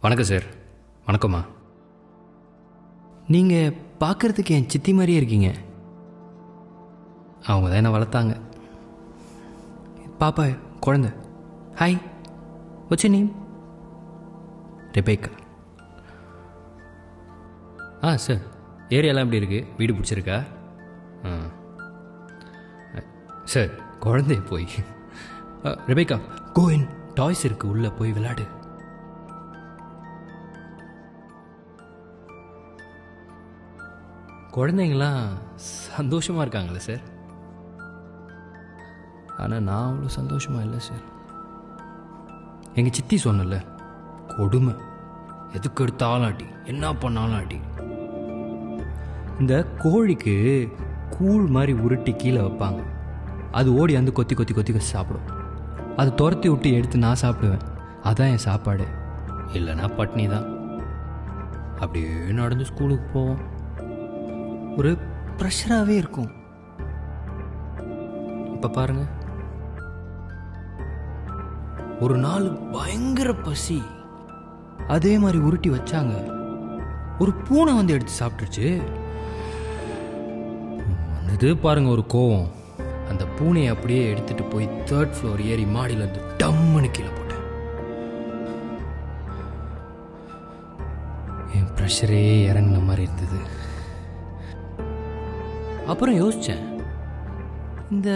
வணக்கம் சார். வணக்கம்மா. நீங்கள் பார்க்குறதுக்கு என் சித்தி மாதிரியே இருக்கீங்க. அவங்க தான் என்னை வளர்த்தாங்க. பாப்பா குழந்த. ஹாய் வச்ச நேம் ரெபேக்கா. ஆ சார். ஏரியாலாம் எப்படி இருக்குது வீடு பிடிச்சிருக்கா? ஆ. சார் குழந்தைய போய். ரெபேக்கா கோயின் டாய்ஸ் இருக்குது உள்ளே போய் விளையாடு. குழந்தைங்களாம் சந்தோஷமாக இருக்காங்களே சார்? ஆனால் நான் அவ்வளோ சந்தோஷமாக இல்லை சார். எங்கள் சித்தி சொன்னல கொடுமை. எதுக்கு எடுத்தாலும் அடி என்ன பண்ணாலும் அடி. இந்த கோழிக்கு கூழ் மாதிரி உருட்டி கீழே வைப்பாங்க. அது ஓடி வந்து கொத்தி கொத்தி கொத்தி சாப்பிடும். அது துரத்தி விட்டு எடுத்து நான் சாப்பிடுவேன். அதான் என் சாப்பாடு. இல்லைன்னா பட்னி தான் அப்படியே நடந்து ஸ்கூலுக்கு போவோம். ஒரு ப்ரெஷராகவே இருக்கும். இப்போ பாருங்க. ஒரு நாள் பயங்கர பசி. அதே மாதிரி உருட்டி வச்சாங்க. ஒரு பூனை வந்து எடுத்து சாப்பிட்டுருச்சு. இது பாருங்க ஒரு கோவம். அந்த பூனையை அப்படியே எடுத்துட்டு போய் தேர்ட் ஃப்ளோர் ஏறி மாடியில் இருந்து டம்முன்னு கீழே போட்டேன். என் ப்ரெஷரே இறங்கின மாதிரி இருந்தது. அப்புறம் யோசித்தேன் இந்த